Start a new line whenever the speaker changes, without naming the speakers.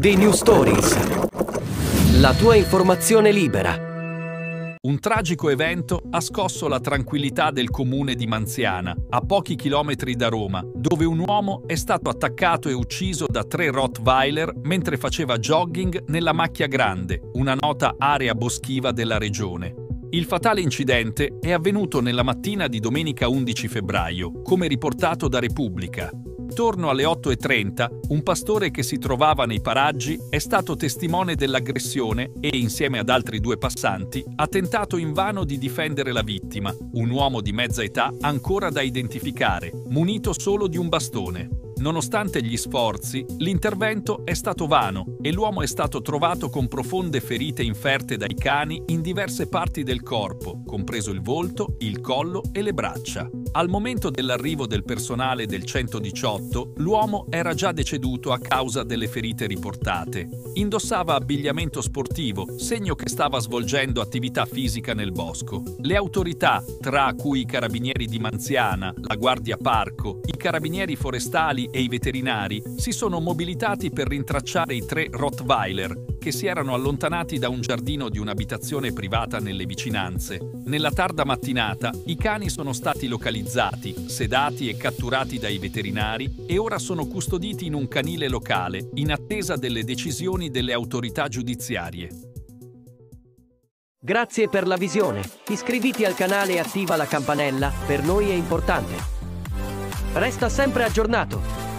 The New Stories. La tua informazione libera.
Un tragico evento ha scosso la tranquillità del comune di Manziana, a pochi chilometri da Roma, dove un uomo è stato attaccato e ucciso da tre Rottweiler mentre faceva jogging nella Macchia Grande, una nota area boschiva della regione. Il fatale incidente è avvenuto nella mattina di domenica 11 febbraio, come riportato da Repubblica. Intorno alle 8.30, un pastore che si trovava nei paraggi è stato testimone dell'aggressione e, insieme ad altri due passanti, ha tentato invano di difendere la vittima, un uomo di mezza età ancora da identificare, munito solo di un bastone. Nonostante gli sforzi, l'intervento è stato vano e l'uomo è stato trovato con profonde ferite inferte dai cani in diverse parti del corpo, compreso il volto, il collo e le braccia. Al momento dell'arrivo del personale del 118, l'uomo era già deceduto a causa delle ferite riportate. Indossava abbigliamento sportivo, segno che stava svolgendo attività fisica nel bosco. Le autorità, tra cui i carabinieri di Manziana, la Guardia Parco, i carabinieri forestali e i veterinari, si sono mobilitati per rintracciare i tre Rottweiler, che si erano allontanati da un giardino di un'abitazione privata nelle vicinanze. Nella tarda mattinata i cani sono stati localizzati, sedati e catturati dai veterinari e ora sono custoditi in un canile locale in attesa delle decisioni delle autorità giudiziarie.
Grazie per la visione. Iscriviti al canale e attiva la campanella, per noi è importante. Resta sempre aggiornato.